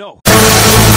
no.